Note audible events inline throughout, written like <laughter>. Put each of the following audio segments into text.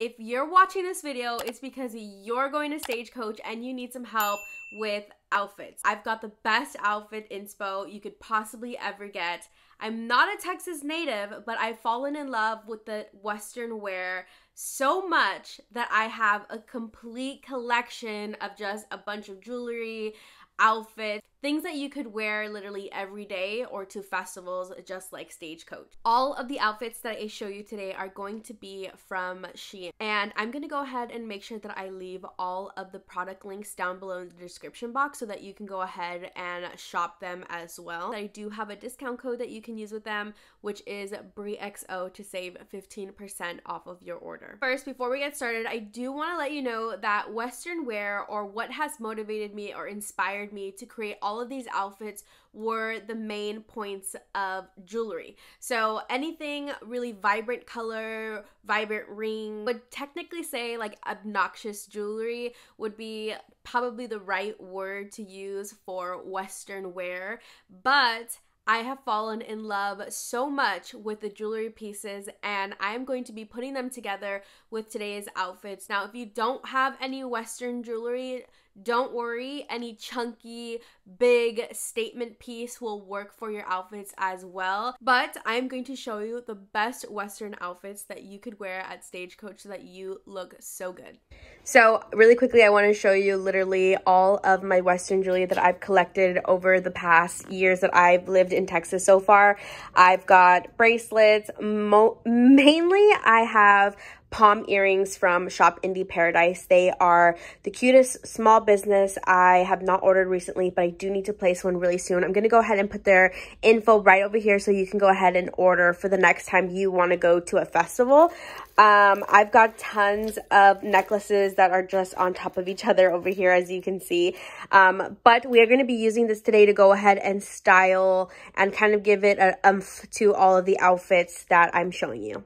If you're watching this video, it's because you're going to Stagecoach and you need some help with outfits. I've got the best outfit inspo you could possibly ever get. I'm not a Texas native, but I've fallen in love with the Western wear so much that I have a complete collection of just a bunch of jewelry, outfits, things that you could wear literally every day or to festivals just like Stagecoach. All of the outfits that I show you today are going to be from Shein and I'm to go ahead and make sure that I leave all of the product links down below in the description box so that you can go ahead and shop them as well. I do have a discount code that you can use with them which is BRRIIXO to save 15% off of your order. First, before we get started, I do want to let you know that Western wear or what has motivated me or inspired me to create all all of these outfits were the main points of jewelry. So anything really vibrant color, vibrant ring would technically say like obnoxious jewelry would be probably the right word to use for Western wear. But I have fallen in love so much with the jewelry pieces and I'm going to be putting them together with today's outfits. Now, if you don't have any Western jewelry, don't worry, any chunky, big statement piece will work for your outfits as well. But I'm going to show you the best Western outfits that you could wear at Stagecoach so that you look so good. So really quickly, I want to show you literally all of my Western jewelry that I've collected over the past years that I've lived in Texas so far. I've got bracelets, mainly I have pom earrings from Shop Indie Paradise. They are the cutest small business I have not ordered recently, but I do need to place one really soon. I'm going to go ahead and put their info right over here so you can go ahead and order for the next time you want to go to a festival. Um, I've got tons of necklaces that are just on top of each other over here, as you can see. Um, but we are going to be using this today to go ahead and style and kind of give it a umph to all of the outfits that I'm showing you.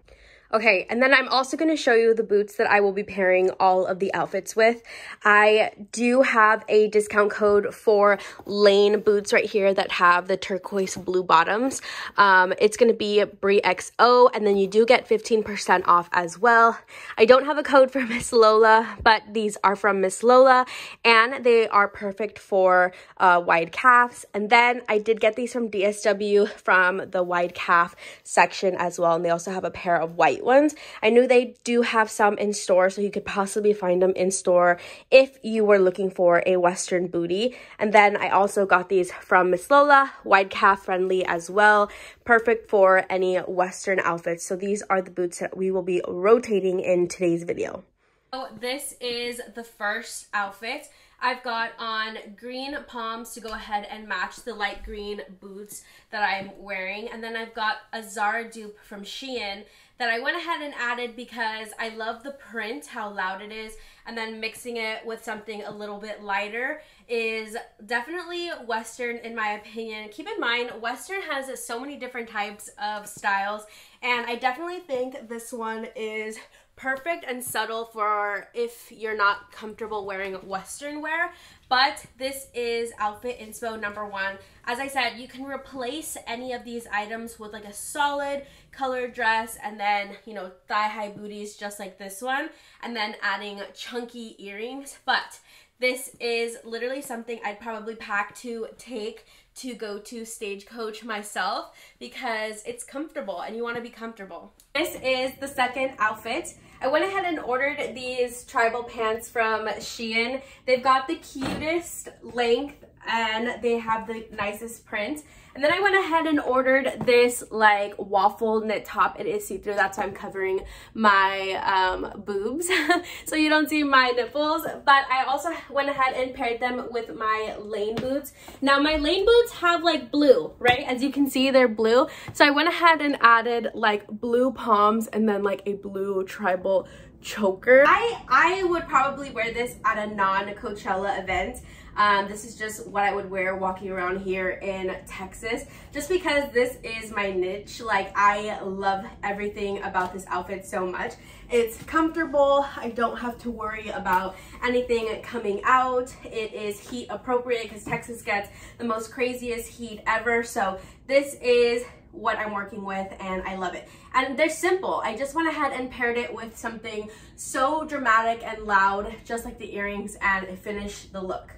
Okay, and then I'm also going to show you the boots that I will be pairing all of the outfits with. I do have a discount code for Lane boots right here that have the turquoise blue bottoms. Um, it's going to be BRRIIXO, and then you do get 15% off as well. I don't have a code for <laughs> Miss Lola, but these are from Miss Lola, and they are perfect for uh, wide calves. And then I did get these from DSW from the wide calf section as well, and they also have a pair of white white ones. I knew they do have some in store, so you could possibly find them in store if you were looking for a Western booty. And then I also got these from Miss Lola, wide calf friendly as well, perfect for any Western outfits. So these are the boots that we will be rotating in today's video. So this is the first outfit. I've got on green poms to go ahead and match the light green boots that I'm wearing. And then I've got a Zara dupe from Shein that I went ahead and added because I love the print, how loud it is, and then mixing it with something a little bit lighter is definitely Western in my opinion. Keep in mind, Western has so many different types of styles, and I definitely think this one is perfect and subtle for if you're not comfortable wearing Western wear. But this is outfit inspo number one. As I said, you can replace any of these items with like a solid color dress and then, you know, thigh-high booties just like this one. And then adding chunky earrings. But this is literally something I'd probably pack to take to go to Stagecoach myself because it's comfortable and you want to be comfortable. This is the second outfit. I went ahead and ordered these tribal pants from Shein. They've got the cutest length and they have the nicest print. And then I went ahead and ordered this like waffle knit top. It is see-through, that's why I'm covering my um, boobs <laughs> so you don't see my nipples. But I also went ahead and paired them with my lane boots. Now my lane boots have like blue, right? As you can see, they're blue. So I went ahead and added like blue poms and then like a blue tribal choker. I, I would probably wear this at a non-Coachella event. Um, this is just what I would wear walking around here in Texas, just because this is my niche. Like, I love everything about this outfit so much. It's comfortable. I don't have to worry about anything coming out. It is heat appropriate because Texas gets the most craziest heat ever. So this is what I'm working with and I love it. And they're simple. I just went ahead and paired it with something so dramatic and loud, just like the earrings, and it finished the look.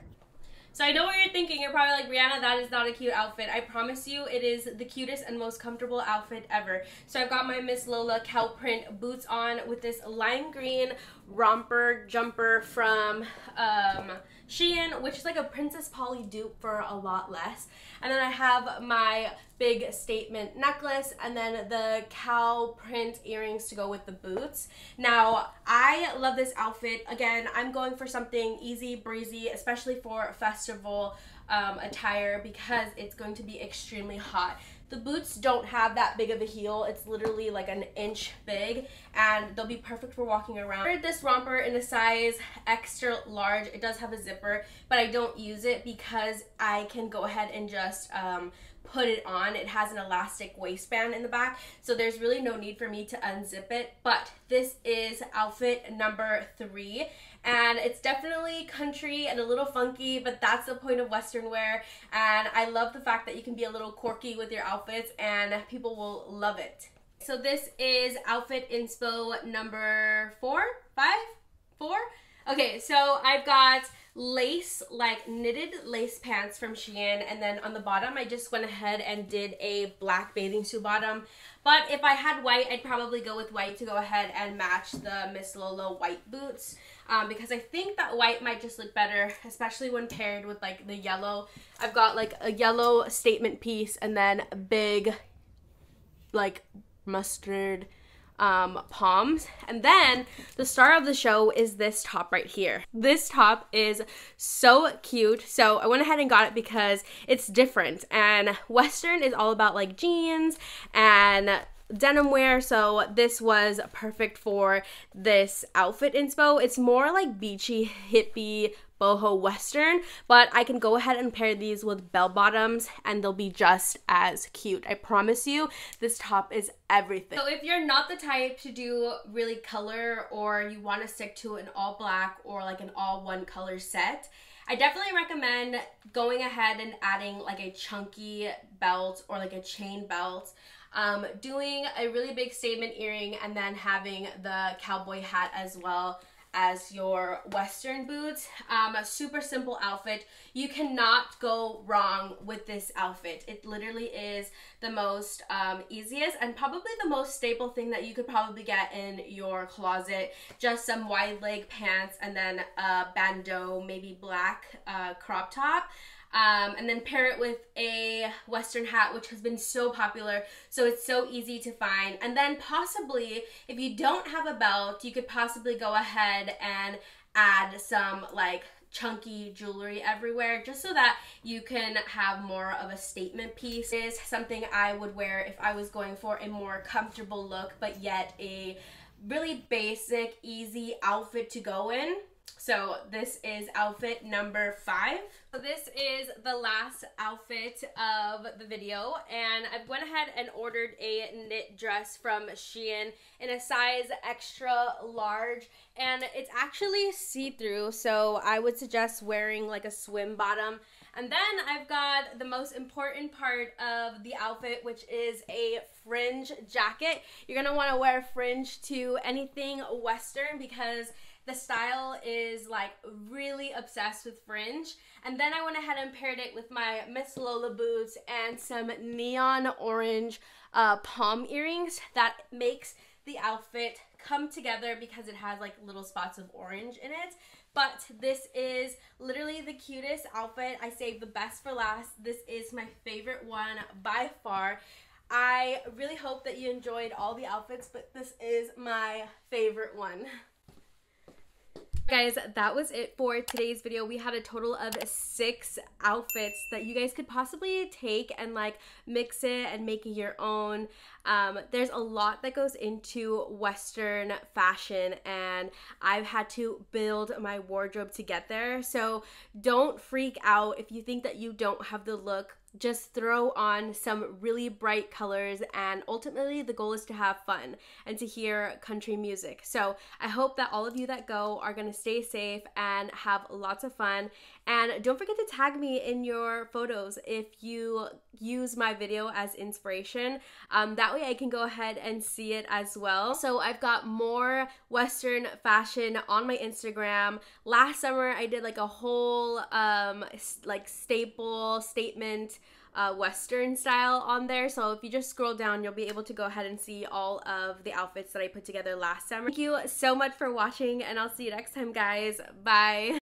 So I know what you're thinking. You're probably like, Brianna, that is not a cute outfit. I promise you, it is the cutest and most comfortable outfit ever. So I've got my Miss Lola cow print boots on with this lime green romper jumper from um, Shein, which is like a Princess Polly dupe for a lot less. And then I have my big statement necklace and then the cow print earrings to go with the boots. Now, I love this outfit. Again, I'm going for something easy breezy, especially for festival um, attire because it's going to be extremely hot. The boots don't have that big of a heel. It's literally like an inch big and they'll be perfect for walking around. I ordered this romper in a size extra large. It does have a zipper, but I don't use it because I can go ahead and just um, put it on. It has an elastic waistband in the back, so there's really no need for me to unzip it. But this is outfit number three, and it's definitely country and a little funky, but that's the point of Western wear. And I love the fact that you can be a little quirky with your outfits, and people will love it. So this is outfit inspo number four, five, four. Okay, so I've got lace, like knitted lace pants from Shein. And then on the bottom, I just went ahead and did a black bathing suit bottom. But if I had white, I'd probably go with white to go ahead and match the Miss Lola white boots. Um, because I think that white might just look better, especially when paired with like the yellow. I've got like a yellow statement piece and then big like mustard um, poms. And then the star of the show is this top right here. This top is so cute. So I went ahead and got it because it's different. And Western is all about like jeans and denim wear so this was perfect for this outfit inspo it's more like beachy hippie boho western, but I can go ahead and pair these with bell bottoms and they'll be just as cute. I promise you, this top is everything. So if you're not the type to do really color or you want to stick to an all black or like an all one color set, I definitely recommend going ahead and adding like a chunky belt or like a chain belt. Um, doing a really big statement earring and then having the cowboy hat as well as your western boots. Um, a super simple outfit. You cannot go wrong with this outfit. It literally is the most um, easiest and probably the most staple thing that you could probably get in your closet. Just some wide leg pants and then a bandeau, maybe black uh, crop top. Um, and then pair it with a western hat which has been so popular so it's so easy to find. And then possibly if you don't have a belt you could possibly go ahead and add some like chunky jewelry everywhere just so that you can have more of a statement piece. It is something I would wear if I was going for a more comfortable look but yet a really basic easy outfit to go in so this is outfit number five. So this is the last outfit of the video and I went ahead and ordered a knit dress from Shein in a size extra large and it's actually see-through so I would suggest wearing like a swim bottom and then I've got the most important part of the outfit, which is a fringe jacket. You're gonna wanna wear fringe to anything Western because the style is like really obsessed with fringe. And then I went ahead and paired it with my Miss Lola boots and some neon orange uh, pom earrings that makes the outfit come together because it has like little spots of orange in it. But this is literally the cutest outfit. I saved the best for last. This is my favorite one by far. I really hope that you enjoyed all the outfits, but this is my favorite one. <laughs> Guys, that was it for today's video. We had a total of six outfits that you guys could possibly take and like mix it and make it your own. Um, there's a lot that goes into Western fashion and I've had to build my wardrobe to get there. So don't freak out if you think that you don't have the look just throw on some really bright colors and ultimately the goal is to have fun and to hear country music. So I hope that all of you that go are to stay safe and have lots of fun and don't forget to tag me in your photos if you use my video as inspiration. Um, that way I can go ahead and see it as well. So I've got more Western fashion on my Instagram. Last summer I did like a whole um, like staple statement uh, Western style on there. So if you just scroll down, you'll be able to go ahead and see all of the outfits that I put together last summer. Thank you so much for watching and I'll see you next time guys. Bye.